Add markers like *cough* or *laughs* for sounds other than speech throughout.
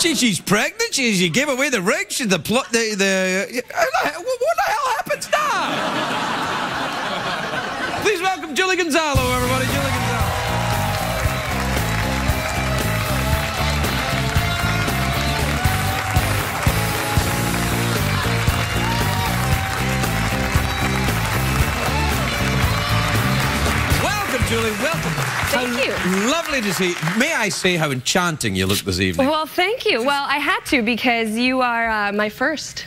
She's pregnant. She, she gave away the ring. She's the plot. The, the what the hell happens now? Please welcome Julie Gonzalo, everybody. Julie Gonzalo. Welcome, Julie. Welcome. Thank How you. Lovely to see. May I say how enchanting you look this evening? Well, thank you. Well, I had to because you are uh, my first,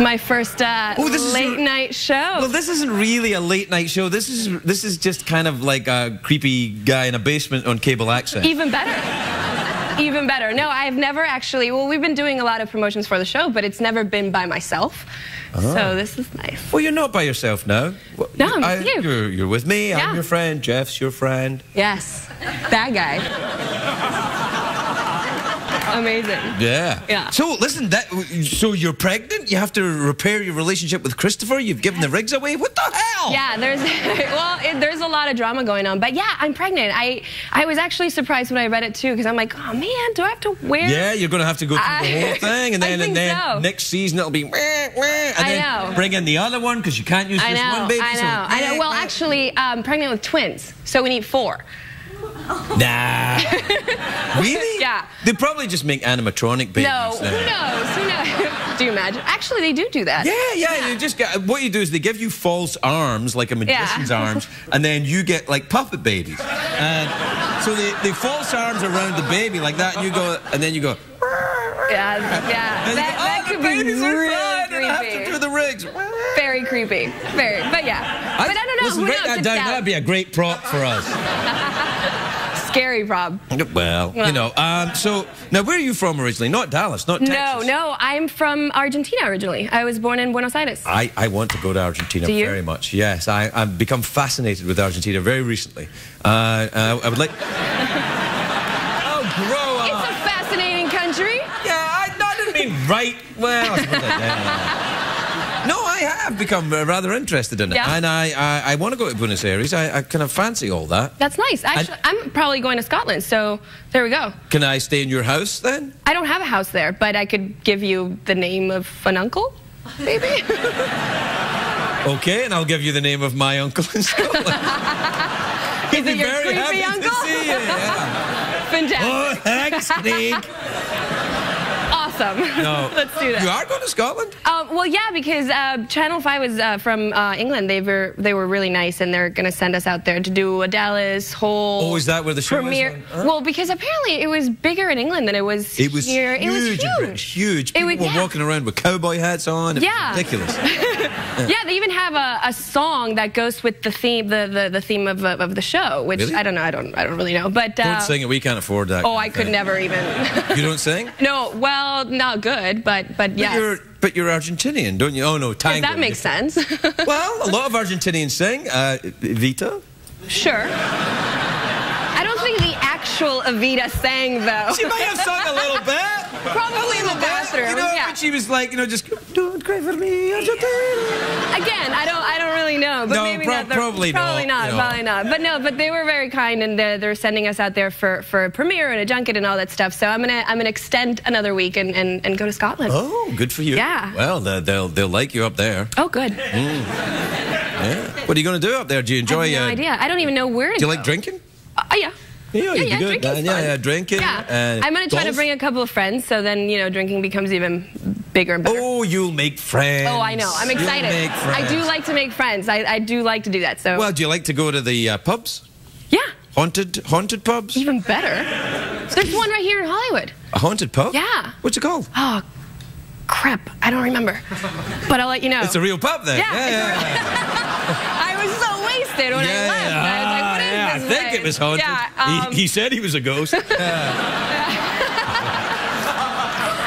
my first uh, Oh, this late night show. Well, this isn't really a late night show. This is this is just kind of like a creepy guy in a basement on cable access. Even better. Even better. No, I've never actually. Well, we've been doing a lot of promotions for the show, but it's never been by myself. Oh. So this is nice. Well, you're not by yourself now. Well, No, I'm I- with you. You're, you're with me. Yeah. I'm your friend. Geoff's your friend. Yes, that guy. *laughs* Amazing. Yeah. Yeah. So listen, that so you're pregnant. You have to repair your relationship with Christopher. You've given the rigs away. What the hell? Yeah, there's *laughs* well, it, there's a lot of drama going on, but yeah, I'm pregnant. I I was actually surprised when I read it too because I'm like, oh man, do I have to wear? Yeah, you're going to have to go through the whole thing, and *laughs* I then and then so. next season it'll be, wah, wah, and I then know. bring in the other one because you can't use I just know, one baby. I know, so- I know. Well, actually, um, pregnant with twins, so we need four. *laughs* Nah. *laughs* really? Yeah. They probably just make animatronic babies. No, who knows? Who knows? *laughs* do you imagine? Actually, they do do that. Yeah, yeah, You just get, what you do is they give you false arms, like a magician's arms, and then you get like puppet babies. And so they, they false arms around the baby like that, and you go, and then you go. Yeah, yeah. And That, go, that oh, could the be really fine, and I have to creepy. do the rigs. Very creepy. Very, but yeah. but I don't know. Listen, write that down. That'd be a great prop for us. Scary, Rob. Well, you know. Um, so now, where are you from originally? Not Dallas, not Texas. No, no. I'm from Argentina originally. I was born in Buenos Aires. I, I want to go to Argentina very much. Yes, I, I've become fascinated with Argentina very recently. Uh, uh, I would like. *laughs* oh, grow up! It's a fascinating country. Yeah, I, no, I didn't mean right. Well, have become uh, rather interested in it, Yeah? and I, I, I want to go to Buenos Aires. I, I kind of fancy all that. That's nice. Actually, I'm probably going to Scotland, so there we go. Can I stay in your house then? I don't have a house there, but I could give you the name of an uncle, maybe. *laughs* Okay, and I'll give you the name of my uncle in Scotland. *laughs* He'd be your very creepy happy uncle? to see you. Yeah. *laughs* Fantastic. Oh, thanks, Craig. Awesome. *laughs* No. Let's do that. You are going to Scotland? Um, well, yeah, because uh, Channel Five was uh, from uh, England. They were they were really nice, and they're going to send us out there to do a Dallas whole. Oh, is that where the show is premiere? Huh? Well, because apparently it was bigger in England than it was It was here. huge. It was Britain, huge. Huge. It People was- were yeah. walking around with cowboy hats on. It Yeah. ridiculous. *laughs* Yeah, they even have a, a song that goes with the theme the, the, the theme of, uh, of the show, which Really? I don't know. I don't I don't really know, but uh, don't sing it. We can't afford that. Oh, I could never even. You don't sing? *laughs* no, well, not good, but but But yes. you're, but you're Argentinian, don't you? Oh, no, tango. That makes sense. *laughs* Well, a lot of Argentinians sing. Uh, Vita? sure. I don't think the actual Evita sang though. She might have sung a little bit. *laughs* Probably in the bathroom. You know, yeah. when she was like, you know, just don't cry for me, Argentina. Again, I don't I don't really know, but No, maybe prob- not. the- probably probably not, not. Probably not. But no, but they were very kind, and they're, they're sending us out there for, for a premiere and a junket and all that stuff. So I'm gonna I'm gonna extend another week and, and, and go to Scotland. Oh, good for you. Yeah. Well, they'll, they'll, they'll like you up there. Oh, good. Yeah. What are you going to do up there? Do you I enjoy have no uh, idea. I don't even know where to Do you go. like drinking? Uh, yeah. Yeah, yeah, yeah, Uh, yeah, yeah, drinking. Yeah. I'm gonna try to bring a couple of friends, so then you know drinking becomes even bigger and better. Oh, you'll make friends. Oh, I know. I'm excited. I do like to make friends. I, I do like to do that. So Well, do you like to go to the uh, pubs? yeah, Haunted, haunted pubs? even better. There's one right here in Hollywood. A haunted pub? Yeah. What's it called? Oh, crap! I don't remember, but I'll let you know. It's a real pub then. Yeah, yeah, yeah. *laughs* I was so wasted when I left. yeah. I was like, what is yeah, this I think place? it was haunted. Yeah, um, he, he said he was a ghost. *laughs*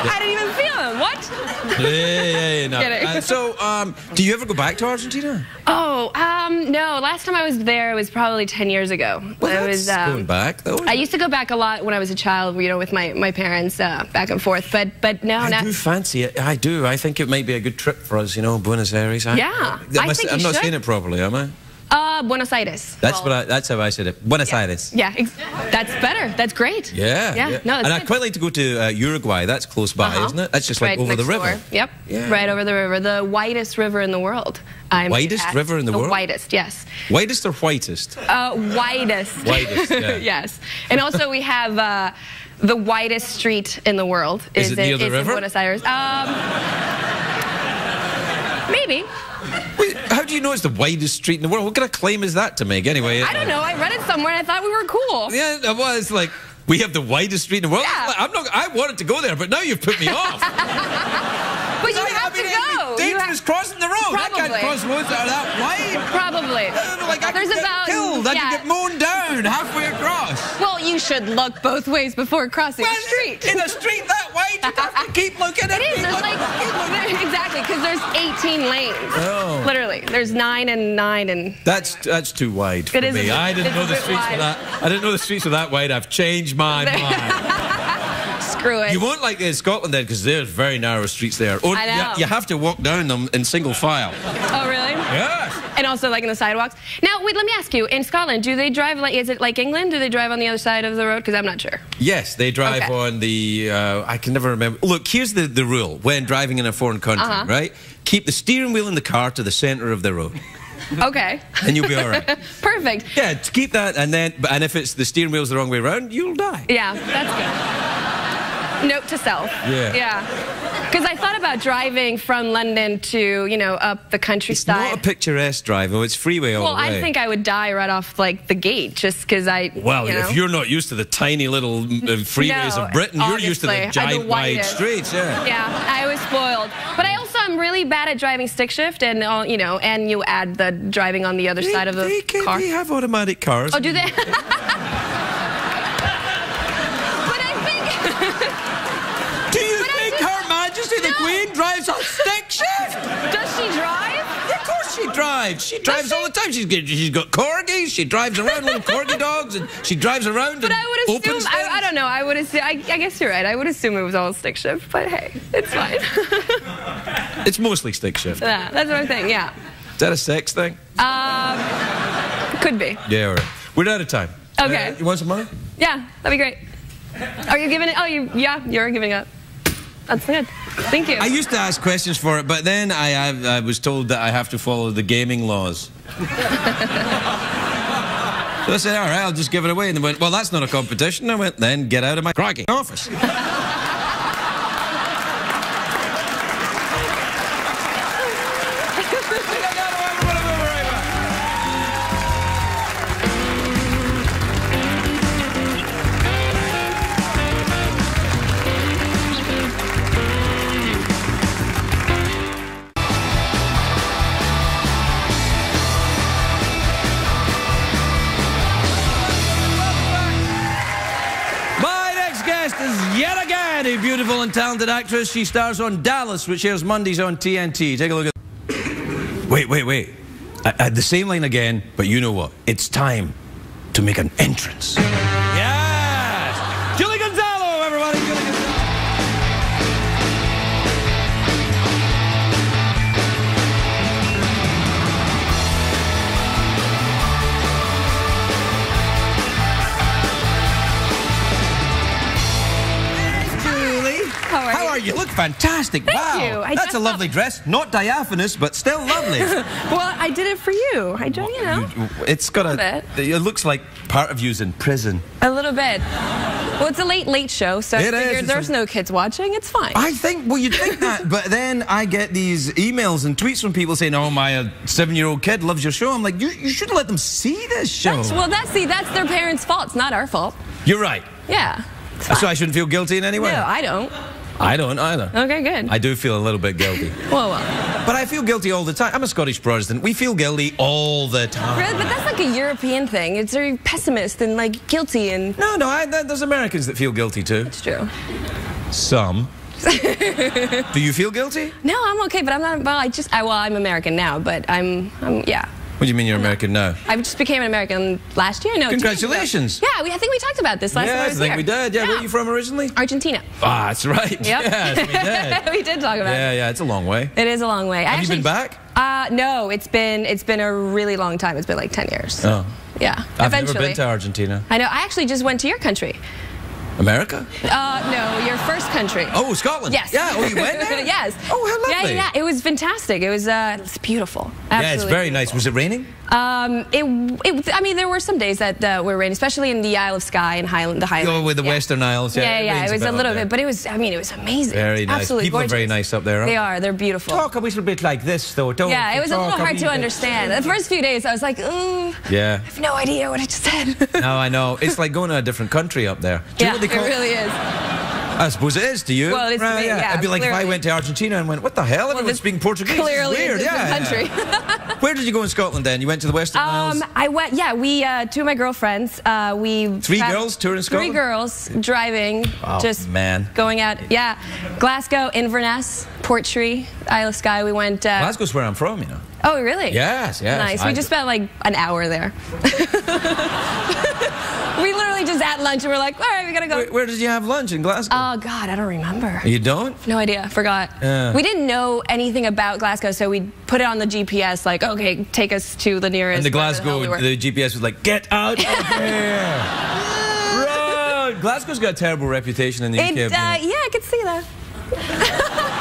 I didn't even feel him. What? yeah, yeah, yeah, no. Uh, so, um, do you ever go back to Argentina? Oh, um, no. Last time I was there was probably 10 years ago. Well, it was, um, going back though. I used to go back a lot when I was a child, you know, with my, my parents, uh, back and forth. But but no, I not. do fancy it. I do. I think it might be a good trip for us. You know, Buenos Aires. I, Yeah, Am I think I'm you not should. saying it properly, am I? Uh, Buenos Aires. That's Well, what I, that's how I said it. Buenos Aires. Yeah, that's better. That's great. Yeah, Yeah. No, that's and I'd quite like to go to uh, Uruguay. That's close by, Uh-huh. isn't it? That's just like Right over the river. door. Yep. Yeah. Right over the river. The widest river in the world. I'm Widest river in the world? widest, yes. Whitest or whitest? Uh, widest. *laughs* Widest, yeah. *laughs* yes. And also we have uh, the widest street in the world. Is it in, the is river? in Buenos Aires. Um, maybe. How do you know it's the widest street in the world? What kind of claim is that to make anyway? I don't know. I read it somewhere and I thought we were cool. Yeah, well, it's like we have the widest street in the world. Yeah. I'm not. I wanted to go there, but now you've put me off. *laughs* But you I- have I mean, to go. Dangerous have- crossing the road. I can't Probably. cross roads that are that wide. Probably. Like I There's could get about killed. I yeah. could get mown down halfway across. Well, you should look both ways before crossing the street. In a street that wide, you have to keep looking at It is. keep There's like there- exactly because there's 18 lanes. Oh. Literally, there's nine and nine and. That's that's too wide for It is me. bit- I didn't know the bit streets were that. I didn't know the streets were that wide. I've changed my *laughs* mind. Screw it. You won't like in Scotland then, because there's very narrow streets there. Oh, I you- know. You, have to walk down them in single file. oh, really? Yes. And also like in the sidewalks. Now, wait. Let me ask you. In Scotland, do they drive like? Is it like England? Do they drive on the other side of the road? Because I'm not sure. Yes, they drive Okay. on the. Uh, I can never remember. Look, here's the, the rule when driving in a foreign country, Uh-huh. right? Keep the steering wheel in the car to the center of the road, Okay. and you'll be all right. *laughs* Perfect. Yeah, to keep that, and then, but- and if it's the steering wheel's the wrong way around, you'll die. Yeah, that's good. Note to self. Yeah. Yeah. Because I thought about driving from London to, you know, up the countryside. It's countryside. not a picturesque drive, though. It's freeway all well, the way. Well, I think I would die right off like the gate just because I. Well, you know. if you're not used to the tiny little uh, freeways No, of Britain, you're used to the obviously. The giant wide streets. Yeah. Yeah, I was spoiled. But I also am really bad at driving stick shift, and uh, you know, and you add the driving on the other side of the they, can- car. they have automatic cars. Oh, do they? *laughs* but I think. Do you But I think do- Her Majesty the No. Queen drives a stick shift? Does she drive? Of course she drives. She drives all the time. She's got, she's got corgis. She drives around little corgi dogs, and she drives around. But and I would assume. opens I, I don't know. I would assume. I, I guess you're right. I would assume it was all stick shift. But hey, it's fine. *laughs* It's mostly stick shift. Yeah, that's what I'm saying. Yeah. Is that a sex thing? Um, could be. Yeah, all right. We're out of time. Okay. Uh, you want some money? Yeah, that'd be great. Are you giving it? Oh, you. Yeah, you're giving up. That's good. Thank you. I used to ask questions for it, but then I, I, I was told that I have to follow the gaming laws. *laughs* so I said, all right, I'll just give it away. And they went, well, that's not a competition. I went, then get out of my cracking office. Beautiful and talented actress. She stars on Dallas, which airs Mondays on TNT. Take a look at. Wait, wait, wait. I, I, the same line again, but you know what? It's time to make an entrance. Fantastic. Thank wow. you. That's a lovely dress. Not diaphanous, but still lovely. *laughs* well, I did it for you. I don't, you know, it's got a. bit. It looks like part of you's in prison. a little bit. Well, it's a late, late show, so I figured it's there's a- no kids watching. It's fine. I think, well, you'd think that, *laughs* but then I get these emails and tweets from people saying, oh, my uh, seven year old kid loves your show. I'm like, you, you should let them see this show. That's, well, that's see, that's their parents' fault. It's not our fault. You're right. Yeah. So. I shouldn't feel guilty in any way? no, I don't. I don't either. Okay, good. I do feel a little bit guilty. *laughs* well, well. But I feel guilty all the time. I'm a Scottish Protestant. We feel guilty all the time. Really? But that's like a European thing. It's very pessimist and like guilty, and No, no, I, there's Americans that feel guilty too. it's true. Some. *laughs* do you feel guilty? No, I'm okay, but I'm not. Well, I just, I, well, I'm American now, but I'm, I'm, yeah. What do you mean you're American now? I just became an American last year. No, two years ago. Congratulations. Yeah, we, I think we talked about this last time I I think we did. Yeah, where are you from originally? Argentina. Ah, that's right. Yep. *laughs* Yes, we did. *laughs* we did talk about yeah, it. yeah, yeah, it's a long way. It is a long way. I Have you been back? Uh, no, it's been it's been a really long time. It's been like ten years. Oh. Yeah, I've eventually. never been to Argentina. I know. I actually just went to your country. America? Uh, no, your first country. Oh, Scotland. Yes. Yeah. Oh, you went there? *laughs* yes. Oh, how lovely. yeah, yeah. It was fantastic. It was uh, it's beautiful. Yeah, it's Absolutely very nice. Was it raining? Um, it, it, I mean, there were some days that uh, were raining, especially in the Isle of Skye and Highland, the Highlands. Oh, with the yeah. Western Isles. Yeah, Yeah, yeah, rains it was a little bit, but it was. I mean, it was amazing. Very nice. Absolutely People are very nice up there? They are. They're beautiful. Talk a little bit like this, though. Don't Yeah, it was a little hard wee to understand. The first few days, I was like, ooh, yeah. I have no idea what I just said. No, I know. *laughs* It's like going to a different country up there. Do you yeah, know what they it really is. I suppose it is to you. Well, it is to right, me, yeah, It'd be like if I went to Argentina and went, "What the hell? Everyone's speaking Portuguese." Clearly, it's weird. it's a yeah, yeah. country. *laughs* Where did you go in Scotland then? You went to the Western Isles. Um, I went. Yeah, we uh, two of my girlfriends. Uh, we Three girls touring Scotland? Three girls driving, Oh, just man. going out. Yeah, Glasgow, Inverness, Portree, Isle of Skye. We went. Uh, Glasgow's where I'm from, you know. oh, really? Yes, yes. Nice. I- we just spent like an hour there. *laughs* *laughs* we literally just at lunch and we're like, all right, we gotta go. Where, where did you have lunch in Glasgow? Oh God, I don't remember. you don't? No idea. Forgot. Yeah. We didn't know anything about Glasgow, so we put it on the GPS. Like, okay, take us to the nearest. And the Glasgow, we the GPS was like, "Get out of here!" *laughs* Glasgow's got a terrible reputation in the UK. Uh, yeah, I could see that. *laughs*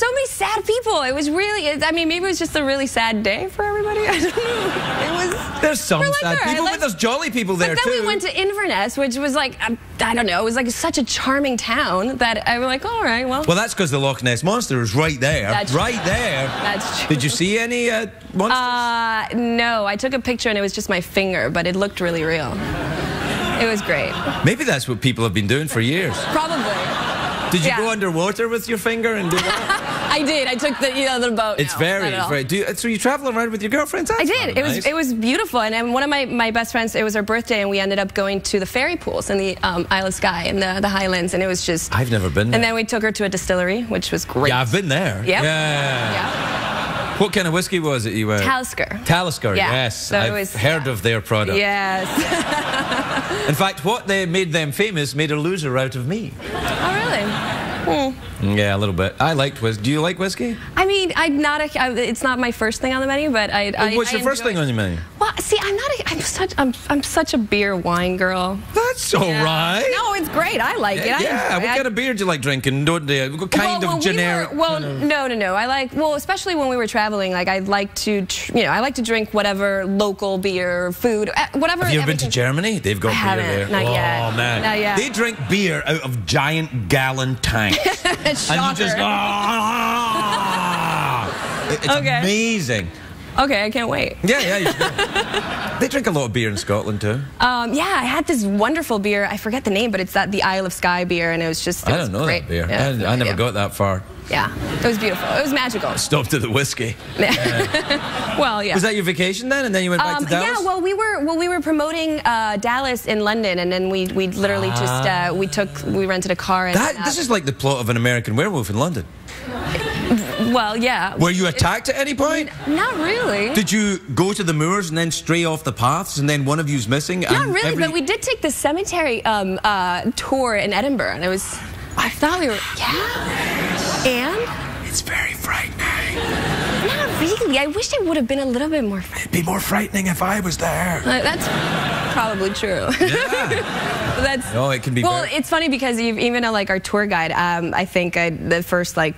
so many sad people. It was really. I mean, maybe it was just a really sad day for everybody. *laughs* I don't know. It was. There's some like, sad people, but there's jolly people there But then too. we went to Inverness, which was like um, I don't know. It was like such a charming town that I was like, all right, well, well, that's because the Loch Ness monster is right there. That's right there. that's true. Did you see any uh, monsters? Uh, no, I took a picture and it was just my finger, but it looked really real. It was great. Maybe that's what people have been doing for years. Probably. Did you Yeah. go underwater with your finger and do that? *laughs* I did. I took the you know the boat. it's No, very, it's very. Do you, so you travel around with your girlfriends? That's I did. It was it was beautiful, and, and one of my, my best friends. It was her birthday, and we ended up going to the fairy pools in the um, Isle of Skye in the, the Highlands, and it was just. I've never been there. And then we took her to a distillery, which was great. Yeah, I've been there. Yep. Yeah. Yeah. What kind of whiskey was it you were? Talisker. Talisker, Yeah. yes. So it I've was- heard of their product. Yes. In fact, what they made them famous made a loser out of me. oh really? Hmm. Yeah, a little bit. I liked whiskey. Do you like whiskey? I mean, I'm not a. I, it's not my first thing on the menu, but I. I What's I your first thing it. on your menu? Well, see, I'm not. A, I'm such. I'm. I'm such a beer wine girl. That's all Yeah. right. No, it's great. I like it. I yeah, enjoy what kind of beer do you like drinking? What kind well, of when generic? We were, well, no, no, no. I like well, especially when we were traveling. Like I like to, tr- you know, I like to drink whatever local beer, food, uh, whatever. Have you ever been to Germany? They've got I beer there. Not oh yet. man, Not yet. they drink beer out of giant gallon tanks, *laughs* and you just Shocker. *laughs* ah, it's Okay. amazing. Okay, I can't wait. Yeah, yeah. You should *laughs* they drink a lot of beer in Scotland too. Um, yeah, I had this wonderful beer. I forget the name, but it's that the Isle of Skye beer, and it was just. It I was don't know great. that beer. Yeah, I, I never yeah. got that far. Yeah, it was beautiful. It was magical. Stopped at the whiskey. Yeah. *laughs* well, yeah. Was that your vacation then, and then you went back Um, to Dallas? yeah, well, we were well, we were promoting uh, Dallas in London, and then we we literally just uh, we took we rented a car and that, this is like the plot of an American Werewolf in London. Well, yeah. Were you attacked at any point? Not really. Did you go to the moors and then stray off the paths, and then one of you's missing? Not really, every- but we did take the cemetery um, uh, tour in Edinburgh, and it was. I thought we were. Yeah. And. It's very frightening. Not really. I wish it would have been a little bit more. Frightening. It'd be more frightening if I was there. Uh, That's probably true. Yeah. *laughs* That's. No, it can be Well, it's funny because you've, even uh, like our tour guide, um, I think uh, the first like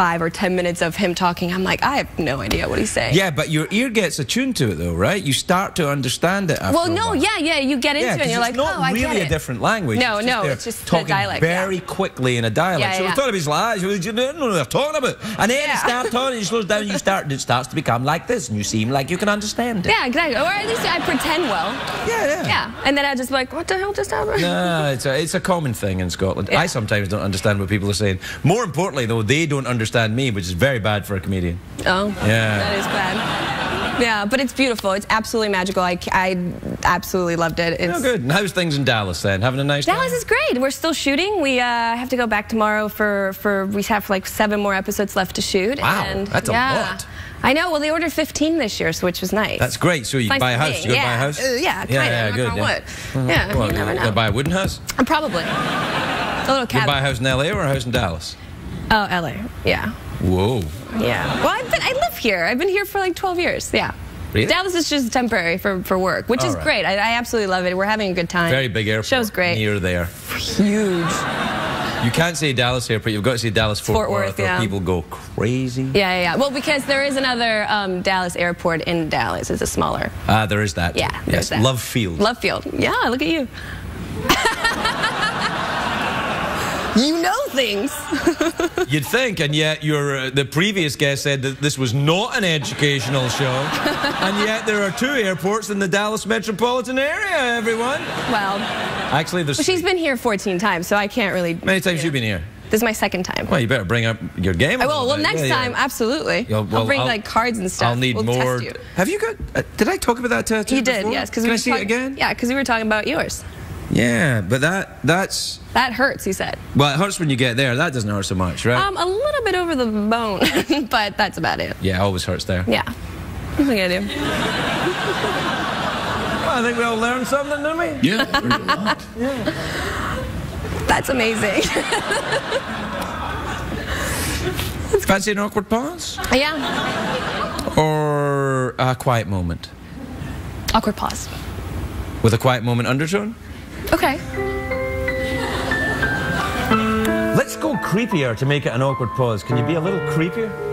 five or ten minutes of him talking, I'm like, I have no idea what he's saying. yeah, but your ear gets attuned to it, though, right? You start to understand it. After Well, no, yeah, yeah. You get into Yeah, it, and you're it's like, not oh, I really get a different language. No, it's no, it's just talking dialect, yeah. very quickly in a dialect. Yeah, so yeah. we're talking about his lies. You don't know what they're talking about. And then Yeah. he starts talking, he slows down, and you start, it starts to become like this, and you seem like you can understand it. Yeah, exactly. Or at least I pretend well. yeah. yeah. Yeah, and then I just be like, what the hell just happened? No, it's a, it's a common thing in Scotland. Yeah. I sometimes don't understand what people are saying. More importantly, though, they don't understand me, which is very bad for a comedian. Oh, Yeah. that is bad. Yeah, but it's beautiful. It's absolutely magical. I, I absolutely loved it. It's, Oh, good. And how's things in Dallas then? Having a nice Dallas time? is great. We're still shooting. We uh, have to go back tomorrow for, for we have like seven more episodes left to shoot. Wow, and that's a yeah. lot. I know. Well, they ordered 15 this year, so which was nice. That's great. So you Nice buy a house. You yeah. buy a house. Uh, yeah, kind yeah, of. yeah, good. yeah. wood. Yeah, Well, you never you know. buy a wooden house. Uh, Probably. A little You cabin. buy a house in L.A. or a house in Dallas? Oh, LA. Yeah. Whoa. Yeah. Well, I've been, I live here. I've been here for like 12 years. Yeah. Really? Dallas is just temporary for, for work, which is All right. great. I, I absolutely love it. We're having a good time. Very big airport. Show's great. Near there. Huge. You can't say Dallas Airport. You've got to say Dallas Fort, Fort Worth, or yeah. people go crazy. Yeah, yeah, yeah. Well, because there is another um, Dallas airport in Dallas. It's a smaller. Ah, there is that. Yeah. Yes. that. Love Field. Love Field. Yeah, look at you. *laughs* you know things. *laughs* You'd think, and yet your uh, the previous guest said that this was not an educational show, *laughs* and yet there are two airports in the Dallas metropolitan area. Everyone. Well, Actually, there's. well, she's been here 14 times, so I can't really. How many times you've been here? This is my second time. Well, you better bring up your game. I will. Well, bit. next Yeah, yeah. time, absolutely. Yeah, well, I'll bring I'll- like cards and stuff. I'll need we'll more. You. Have you got? Uh, did I talk about that tattoo? You did, before? yes. Because Can we I see it again? Yeah, because we were talking about yours. Yeah, but that that's That hurts, he said. well, it hurts when you get there. That doesn't hurt so much, right? Um, a little bit over the bone, *laughs* but that's about it. yeah, it always hurts there. Yeah. What are you gonna do? Well, I think we all learned something, didn't we? Yeah, learned a lot. *laughs* That's amazing. *laughs* Fancy an awkward pause yeah. or a quiet moment Awkward pause. with a quiet moment undertone? Okay. Let's go creepier to make it an awkward pause. Can you be a little creepier?